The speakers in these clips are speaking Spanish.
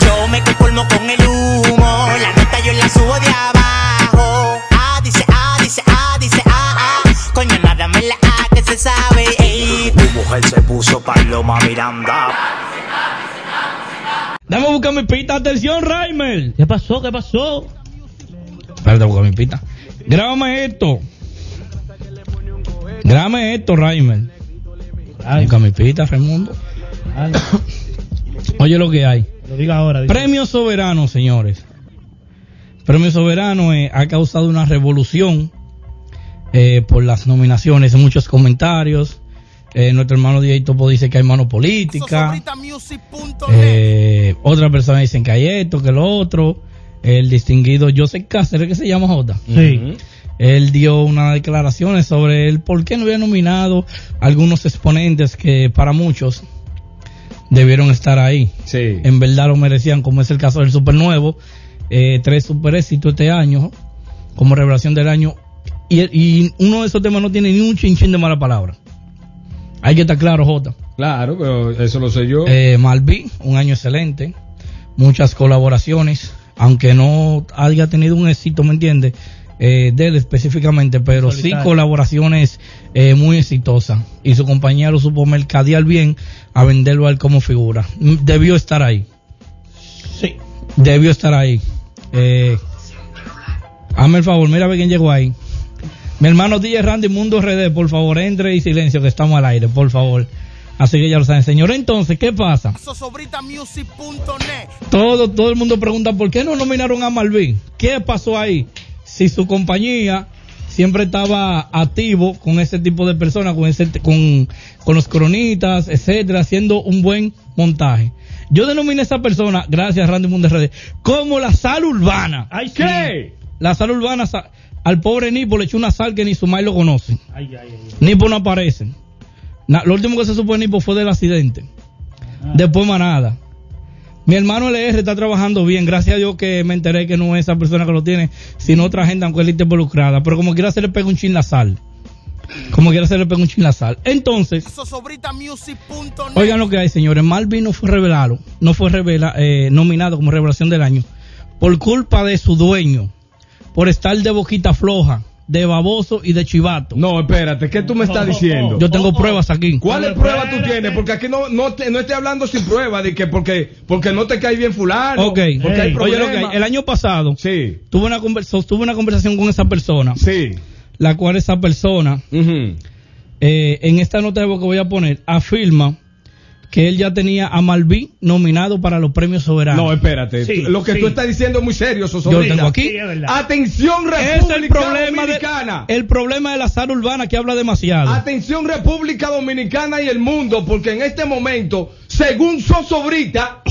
Yo me conformo con el humo, la nota yo la subo de abajo. Ah, dice ah, dice ah, dice ah, ah. Coño, nada me la A que se sabe. Ey. Tu mujer se puso paloma Miranda. Dame a buscar mi pita. Atención, Raimer. ¿Qué pasó? ¿Qué pasó? Espérate, buscar mi pita. Grábame esto. Grábame esto, Raimer. Busca mi pita, Raimundo. Oye lo que hay. Lo diga ahora. diga. Premio Soberano, señores. Premio Soberano eh, ha causado una revolución eh, por las nominaciones, muchos comentarios. Eh, nuestro hermano DJ Topo dice que hay mano política. Eh, otra persona dicen que hay esto, que lo otro. El distinguido Joseph Cáceres, que se llama J. Sí. Él dio unas declaraciones sobre el por qué no había nominado algunos exponentes que para muchos debieron estar ahí. Sí. En verdad lo merecían, como es el caso del Super Nuevo. Eh, tres super éxitos este año, como revelación del año. Y, y uno de esos temas no tiene ni un chinchín de mala palabra. Hay que estar claro, Jota. Claro, pero eso lo sé yo. Eh, Malví, un año excelente. Muchas colaboraciones, aunque no haya tenido un éxito, ¿me entiendes? Eh, de él específicamente, pero sí Solitario. colaboraciones eh, muy exitosas. Y su compañía lo supo mercadear bien a venderlo a él como figura. Mm, Debió estar ahí. Sí. Debió estar ahí. Eh, hazme el favor, mira a ver quién llegó ahí. Mi hermano DJ Randy Mundo RD, por favor, entre y silencio que estamos al aire, por favor. Así que ya lo saben, señor. Entonces, ¿qué pasa? Todo, todo el mundo pregunta por qué no nominaron a Malvin. ¿Qué pasó ahí? Si su compañía siempre estaba activo con ese tipo de personas, con ese, con, con los cronitas, etcétera, haciendo un buen montaje. Yo denominé a esa persona, gracias Randy Mundo RD, como la sal urbana. Ay. ¿Qué? La sal urbana al pobre Nipo le echó una sal que ni su madre lo conoce. Ay, ay, ay. Nipo no aparece. Lo último que se supo de Nipo fue del accidente. Ah. Después más nada. Mi hermano LR está trabajando bien. Gracias a Dios que me enteré que no es esa persona que lo tiene, sino otra gente, aunque él esté involucrada. Pero como quiera se le pega un chin la sal. Como quiera se le pega un chin la sal. Entonces, oigan lo que hay, señores. Malvin no fue revelado, no fue revela, eh, nominado como revelación del año por culpa de su dueño, por estar de boquita floja, de baboso y de chivato. No, espérate, ¿qué tú me estás diciendo? Yo tengo pruebas aquí. ¿Cuáles pruebas tú tienes? Porque aquí no, no, te, no estoy hablando sin pruebas de que porque, porque no te cae bien fulano. Ok, Porque hay oye lo que hay. problemas. El año pasado Sí, tuve una, conversa- tuve una conversación con esa persona, sí. la cual esa persona, eh, en esta nota de voz que voy a poner, afirma que él ya tenía a Malví nominado para los premios soberanos. No, espérate. Sí, lo que sí. tú estás diciendo es muy serio, Yo lo Sosobrita. tengo aquí. Sí, es. Atención, es República el problema, de, Dominicana. el problema de la sal urbana que habla demasiado. Atención República Dominicana y el mundo, porque en este momento, según Sosobrita,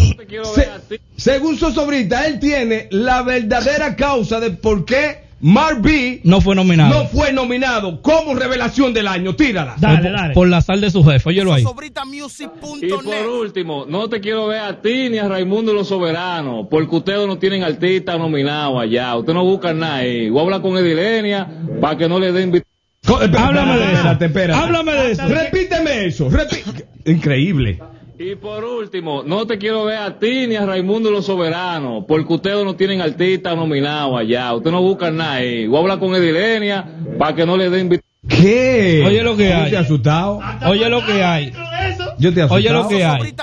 se- según Sosobrita, él tiene la verdadera causa de por qué Mark B no fue nominado. no fue nominado como revelación del año. Tírala. Dale, por, dale. por la sal de su jefe. Óyelo ahí. Y por último, no te quiero ver a ti ni a Raimundo los Soberanos, porque ustedes no tienen artistas nominados allá. Ustedes no buscan nada ahí. Voy a hablar con Edilenia para que no le den... Háblame de eso. Háblame de eso. Repíteme eso. Increíble. Y por último, no te quiero ver a ti ni a Raimundo los Soberanos, porque ustedes no tienen artistas nominados allá. Ustedes no buscan nada ahí. Voy a hablar con Edilenia para que no le den... ¿Qué? Oye lo que Yo hay. te he asustado. Oye lo que hay. Yo te he asustado. Oye lo que hay.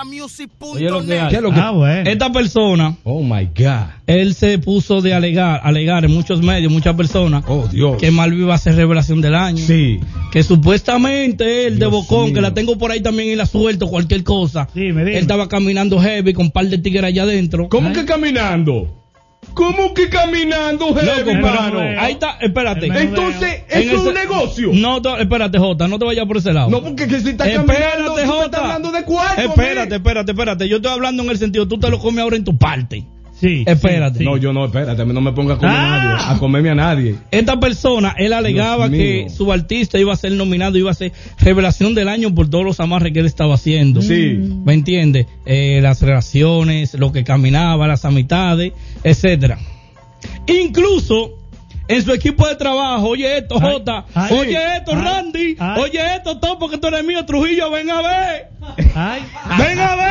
Oye lo que hay. ¿Qué es lo que? Ah, bueno. Esta persona, Oh my God. él se puso de alegar, alegar en muchos medios, muchas personas, Oh Dios. que Malví va a ser revelación del año. Sí. Que supuestamente él de Bocón, mío. que la tengo por ahí también y la suelto, cualquier cosa. Sí, me Él estaba caminando heavy con un par de tigres allá adentro. ¿Cómo que caminando? ¿Cómo que caminando, Loco, heavy, hermano? ahí está, espérate. Entonces, En ¿eso es un ese- negocio? No, te- espérate, Jota, no te vayas por ese lado. No, porque que si está caminando, estás Jota. hablando de cuarto. Espérate, espérate, espérate. Yo estoy hablando en el sentido, tú te lo comes ahora en tu parte. Sí. Espérate. sí. No, yo no, espérate, a mí no me ponga a comer Ah. a nadie, a comerme a nadie. Esta persona, él alegaba que su artista iba a ser nominado, iba a ser revelación del año por todos los amarres que él estaba haciendo. Sí. ¿Me entiendes? Eh, las relaciones, lo que caminaba, las amistades, etcétera. Incluso, en su equipo de trabajo, oye esto, Ay, Jota, ay, oye esto, ay, Randy, ay. oye esto, todo porque tú eres mío, Trujillo, ven a ver, Ay, ven a ver.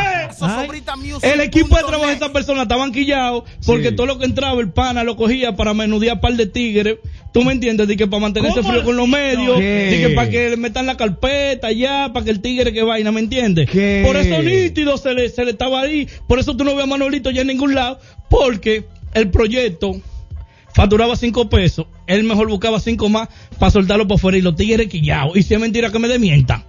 El equipo de trabajo de esa persona estaba quillado porque Sí. todo lo que entraba el pana lo cogía para menudear par de tigres. ¿Tú me entiendes? De que para mantenerse ¿Cómo frío con los medios, que para que le metan la carpeta ya, para que el tigre que vaina, ¿me entiendes? ¿Qué? Por eso nítido se le, se le estaba ahí. Por eso tú no ves a Manolito ya en ningún lado, porque el proyecto facturaba cinco pesos, él mejor buscaba cinco más para soltarlo por fuera y los tigres quillados. Y si es mentira que me demienta.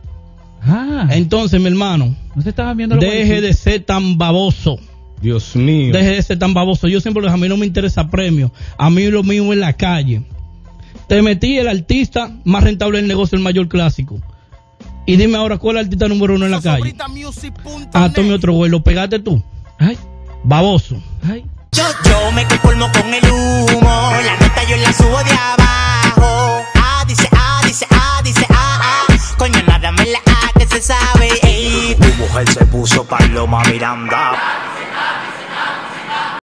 Ah, Entonces, mi hermano, no se estaba viendo lo deje de ser tan baboso. Dios mío. Deje de ser tan baboso. Yo siempre les a mí no me interesa premio. A mí lo mío es la calle. Te metí el artista más rentable del negocio, el mayor clásico. Y dime ahora, ¿cuál es el artista número uno en la calle? Ah, tome otro vuelo. Pegate tú. Ay, Baboso. ay. Yo, yo me conformo con el humo. La nota yo la subo de abajo. Puso paloma Miranda.